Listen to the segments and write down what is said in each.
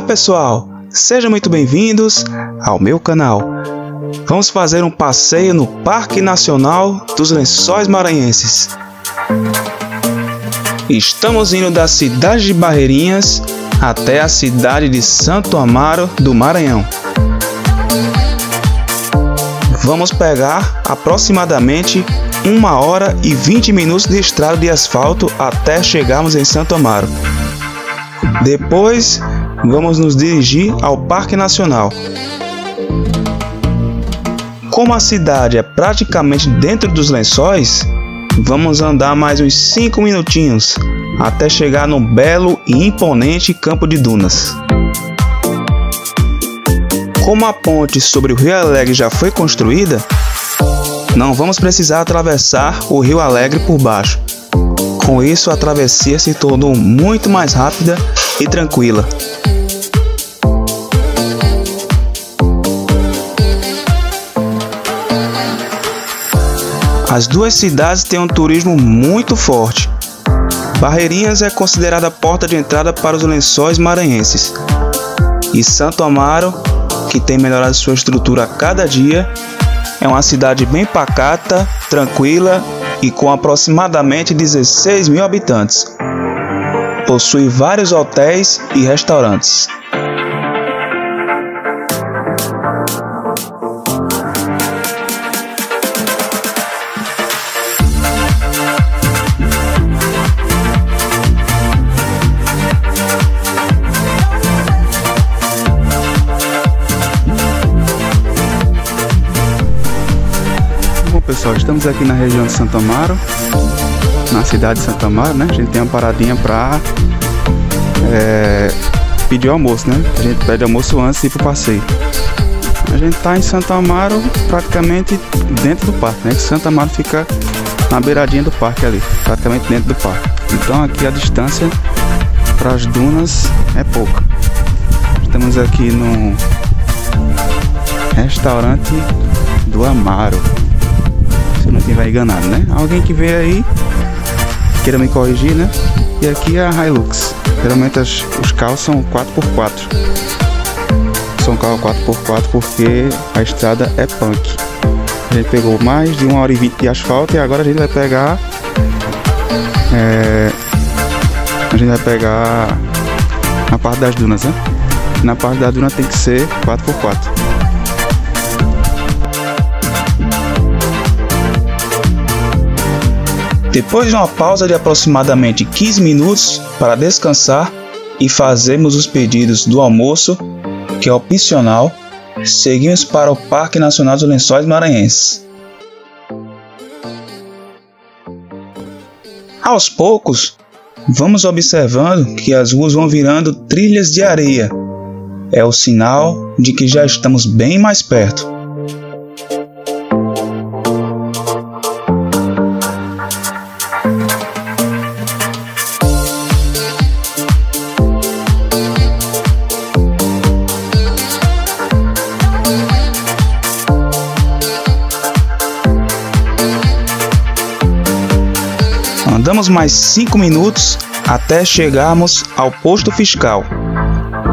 Olá pessoal, sejam muito bem-vindos ao meu canal. Vamos fazer um passeio no Parque Nacional dos Lençóis Maranhenses. Estamos indo da cidade de Barreirinhas até a cidade de Santo Amaro do Maranhão. Vamos pegar aproximadamente uma hora e 20 minutos de estrada de asfalto até chegarmos em Santo Amaro. Depois vamos nos dirigir ao Parque Nacional. Como a cidade é praticamente dentro dos lençóis, vamos andar mais uns 5 minutinhos até chegar no belo e imponente campo de dunas. Como a ponte sobre o Rio Alegre já foi construída, não vamos precisar atravessar o Rio Alegre por baixo. Com isso, a travessia se tornou muito mais rápida e tranquila. As duas cidades têm um turismo muito forte. Barreirinhas é considerada a porta de entrada para os lençóis maranhenses. E Santo Amaro, que tem melhorado sua estrutura a cada dia, é uma cidade bem pacata, tranquila e com aproximadamente 16 mil habitantes. Possui vários hotéis e restaurantes. Estamos aqui na região de Santo Amaro, na cidade de Santo Amaro, né? A gente tem uma paradinha para é, pedir o almoço, né? A gente pede almoço antes de ir pro passeio. A gente tá em Santo Amaro, praticamente dentro do parque, né? Santo Amaro fica na beiradinha do parque ali, praticamente dentro do parque. Então aqui a distância para as dunas é pouca. Estamos aqui no restaurante do Amaro se não tiver enganado, né? Alguém que vê aí, queira me corrigir, né? E aqui é a Hilux. Geralmente as, os carros são 4x4. São carro 4x4 porque a estrada é punk. A gente pegou mais de 1 hora e 20 de asfalto e agora a gente vai pegar. É, a gente vai pegar a parte das dunas, né? Na parte da duna tem que ser 4x4. Depois de uma pausa de aproximadamente 15 minutos para descansar e fazermos os pedidos do almoço, que é opcional, seguimos para o Parque Nacional dos Lençóis Maranhenses. Aos poucos, vamos observando que as ruas vão virando trilhas de areia. É o sinal de que já estamos bem mais perto. Aguardamos mais 5 minutos até chegarmos ao posto fiscal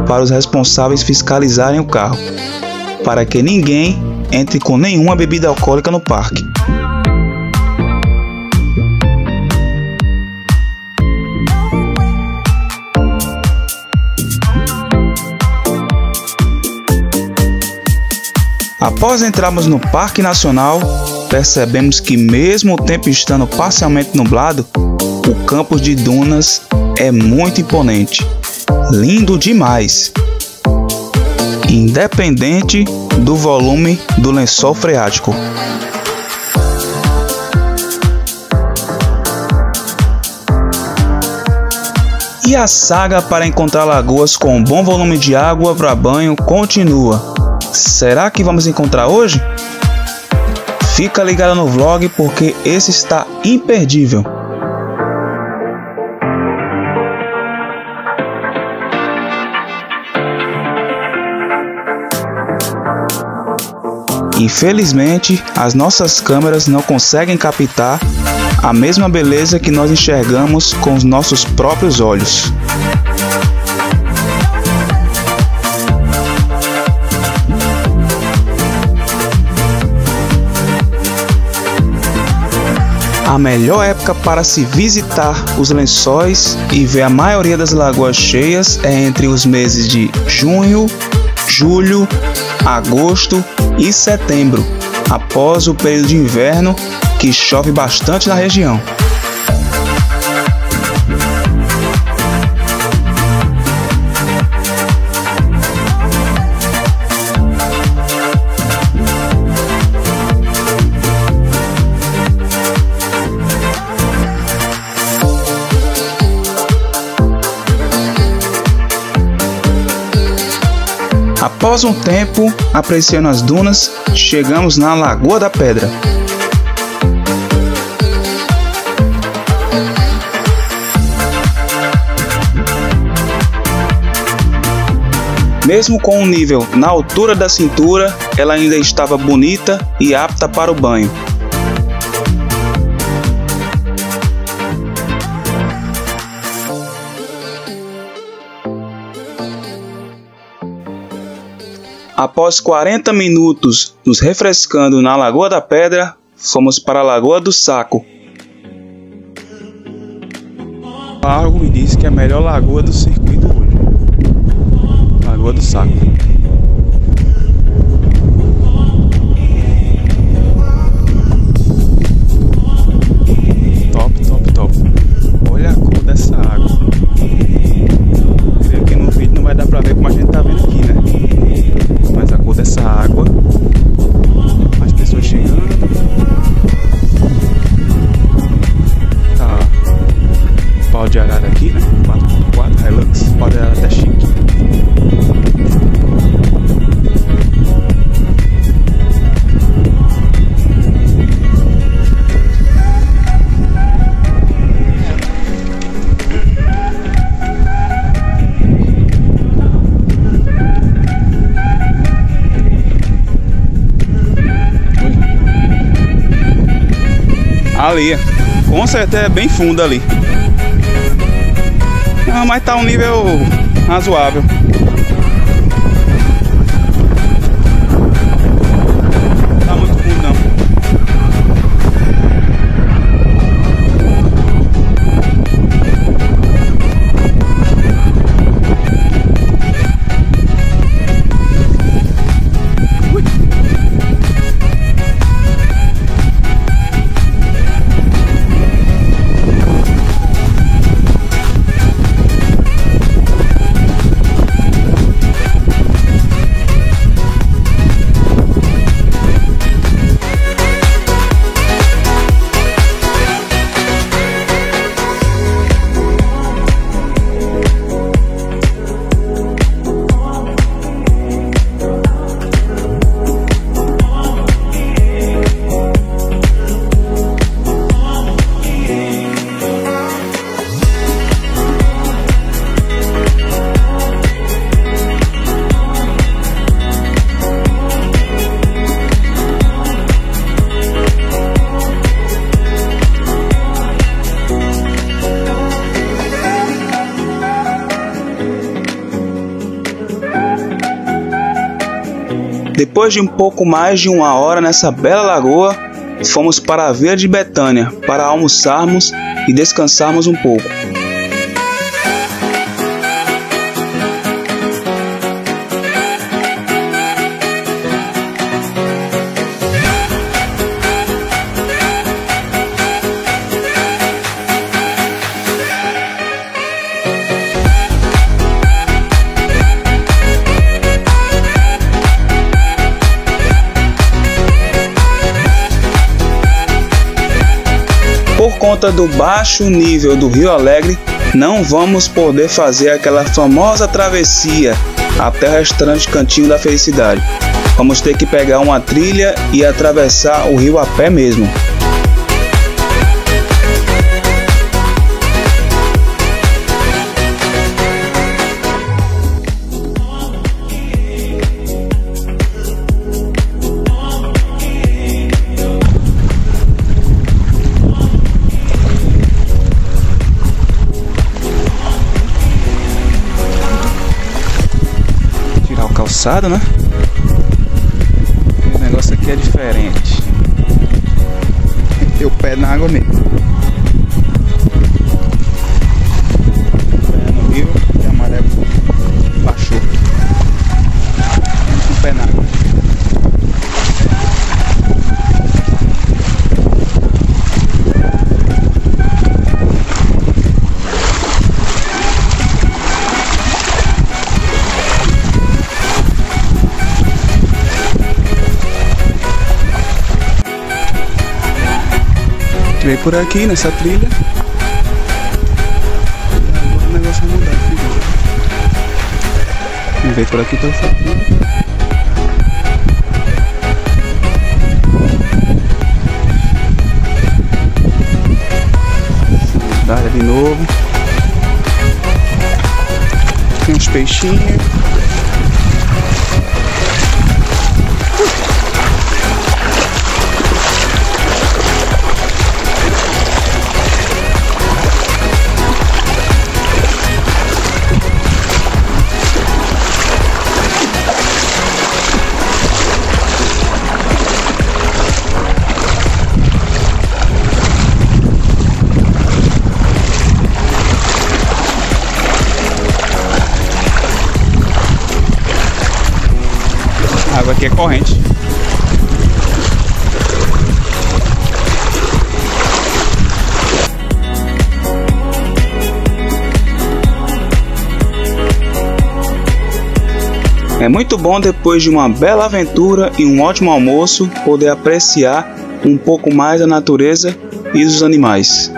para os responsáveis fiscalizarem o carro, para que ninguém entre com nenhuma bebida alcoólica no parque. Após entrarmos no Parque Nacional, percebemos que, mesmo o tempo estando parcialmente nublado, o campus de dunas é muito imponente. Lindo demais! Independente do volume do lençol freático. E a saga para encontrar lagoas com um bom volume de água para banho continua. Será que vamos encontrar hoje? Fica ligado no vlog porque esse está imperdível. Infelizmente, as nossas câmeras não conseguem captar a mesma beleza que nós enxergamos com os nossos próprios olhos. A melhor época para se visitar os lençóis e ver a maioria das lagoas cheias é entre os meses de junho, julho, agosto e setembro, após o período de inverno que chove bastante na região. Após um tempo apreciando as dunas, chegamos na Lagoa da Pedra. Mesmo com um nível na altura da cintura, ela ainda estava bonita e apta para o banho. Após 40 minutos nos refrescando na Lagoa da Pedra, fomos para a Lagoa do Saco. Algo me disse que é a melhor lagoa do circuito hoje. Lagoa do Saco. Ali, com certeza é bem fundo ali. Não, mas tá um nível razoável. Depois de um pouco mais de uma hora nessa bela lagoa, fomos para a Vila de Betânia para almoçarmos e descansarmos um pouco. Conta do baixo nível do Rio Alegre, não vamos poder fazer aquela famosa travessia até o restaurante Cantinho da Felicidade. Vamos ter que pegar uma trilha e atravessar o rio a pé mesmo. Né? O negócio aqui é diferente. Tem o pé na água mesmo. Por aqui nessa trilha. Agora o negócio vai mudar, filho. Vamos ver por aqui tá essa trilha. Dá de novo. Tem uns peixinhos. Água aqui é corrente. É muito bom depois de uma bela aventura e um ótimo almoço poder apreciar um pouco mais a natureza e os animais.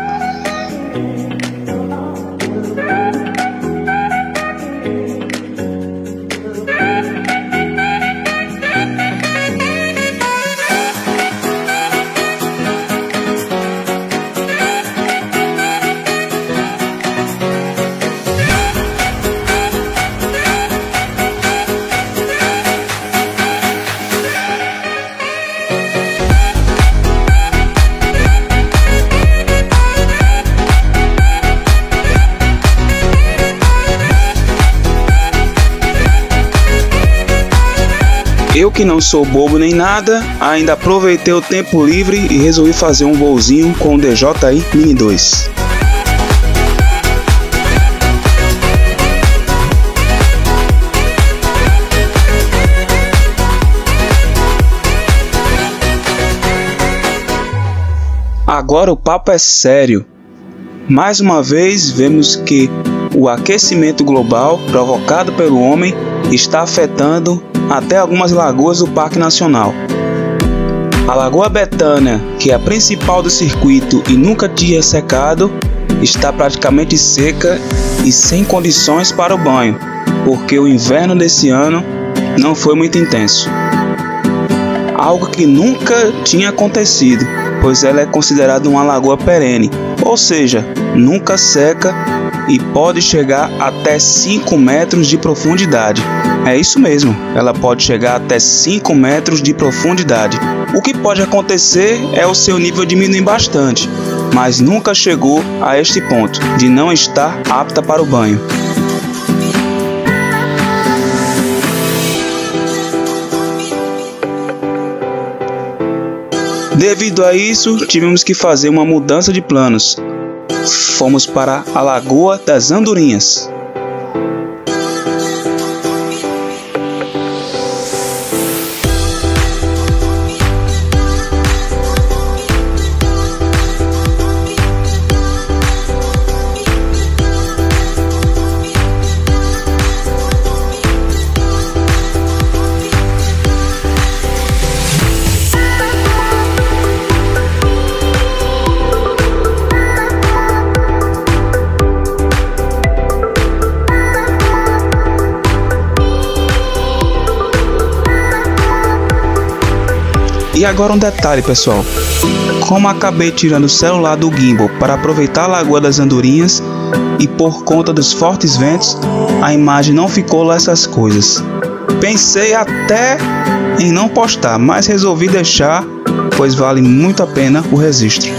Que não sou bobo nem nada, ainda aproveitei o tempo livre e resolvi fazer um voozinho com o DJI Mini 2. Agora o papo é sério. Mais uma vez vemos que o aquecimento global provocado pelo homem está afetando até algumas lagoas do Parque Nacional. A Lagoa Betânia, que é a principal do circuito e nunca tinha secado, está praticamente seca e sem condições para o banho, porque o inverno desse ano não foi muito intenso. Algo que nunca tinha acontecido, pois ela é considerada uma lagoa perene, ou seja, nunca seca e pode chegar até 5 metros de profundidade. É isso mesmo, ela pode chegar até 5 metros de profundidade. O que pode acontecer é o seu nível diminuir bastante, mas nunca chegou a este ponto de não estar apta para o banho. Devido a isso, tivemos que fazer uma mudança de planos. Fomos para a Lagoa das Andorinhas. E agora um detalhe, pessoal. Como acabei tirando o celular do gimbal para aproveitar a Lagoa das Andorinhas e por conta dos fortes ventos, a imagem não ficou lá essas coisas. Pensei até em não postar, mas resolvi deixar, pois vale muito a pena o registro.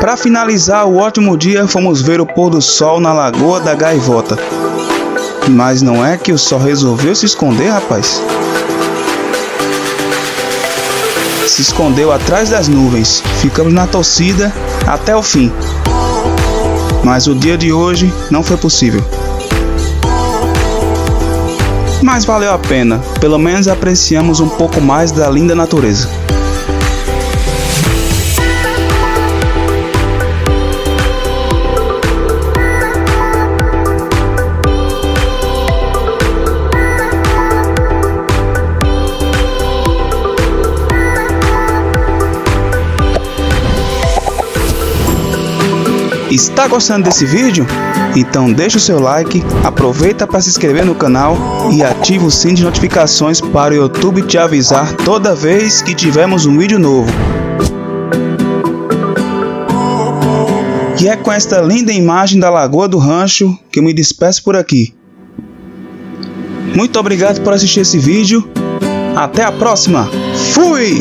Para finalizar o ótimo dia, fomos ver o pôr do sol na Lagoa da Gaivota. Mas não é que o sol resolveu se esconder, rapaz? Se escondeu atrás das nuvens. Ficamos na torcida até o fim. Mas o dia de hoje não foi possível. Mas valeu a pena, pelo menos apreciamos um pouco mais da linda natureza. Está gostando desse vídeo? Então deixa o seu like, aproveita para se inscrever no canal e ativa o sininho de notificações para o YouTube te avisar toda vez que tivermos um vídeo novo. E é com esta linda imagem da Lagoa do Rancho que eu me despeço por aqui. Muito obrigado por assistir esse vídeo. Até a próxima. Fui!